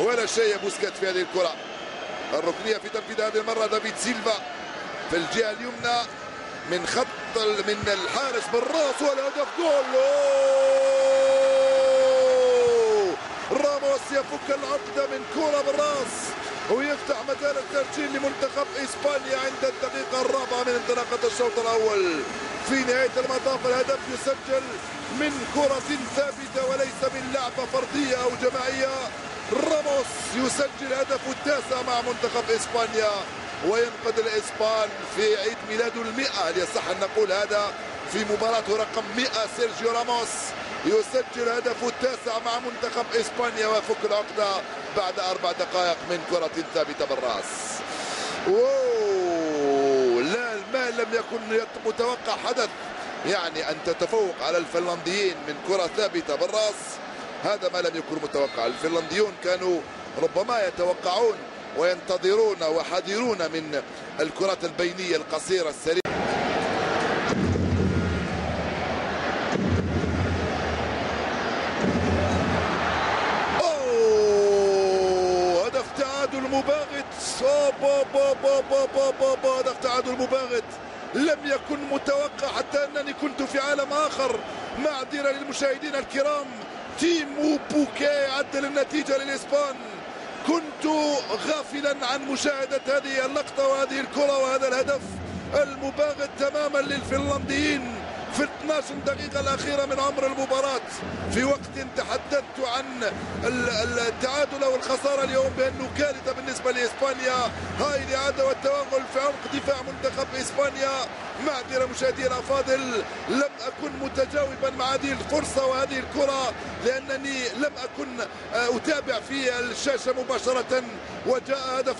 ولا شيء بوسكيتس في هذه الكرة. الركنية في تنفيذ هذه المرة دافيد سيلفا في الجهة اليمنى من خط من الحارس بالراس والهدف. جول! راموس يفك العقدة من كرة بالراس ويفتح مجال التسجيل لمنتخب إسبانيا عند الدقيقة الرابعة من انطلاقة الشوط الأول. في نهاية المطاف الهدف يسجل من كرة ثابتة وليس من لعبة فردية أو جماعية. راموس يسجل هدفه التاسع مع منتخب إسبانيا وينقذ الإسبان في عيد ميلاده المئة. يصح أن نقول هذا في مباراته رقم 100 سيرجيو راموس يسجل هدفه التاسع مع منتخب إسبانيا ويفك العقدة بعد أربع دقائق من كرة ثابتة بالرأس. أوه لا ما لم يكن متوقع حدث. يعني أن تتفوق على الفنلنديين من كرة ثابتة بالرأس. هذا ما لم يكن متوقع. الفنلنديون كانوا ربما يتوقعون وينتظرون وحذرون من الكرات البينية القصيرة السريعة. هدف تعادل مباغت. هدف تعادل مباغت. لم يكن متوقع حتى أنني كنت في عالم آخر. معذرة للمشاهدين الكرام. تيمو بوكي عدل النتيجة للإسبان. كنت غافلا عن مشاهدة هذه اللقطة وهذه الكرة وهذا الهدف المباغت تماما للفنلنديين. في 12 دقيقة الأخيرة من عمر المباراة. في وقت تحدثت عن التعادل والخسارة اليوم بأنه كارثة بالنسبة لإسبانيا. هاي الإعادة والتوغل في عمق دفاع منتخب إسبانيا. معذرة مشاهدي الأفاضل لم أكن متجاوبا مع هذه الفرصة وهذه الكرة لأنني لم أكن أتابع في الشاشة مباشرة. وجاء هدف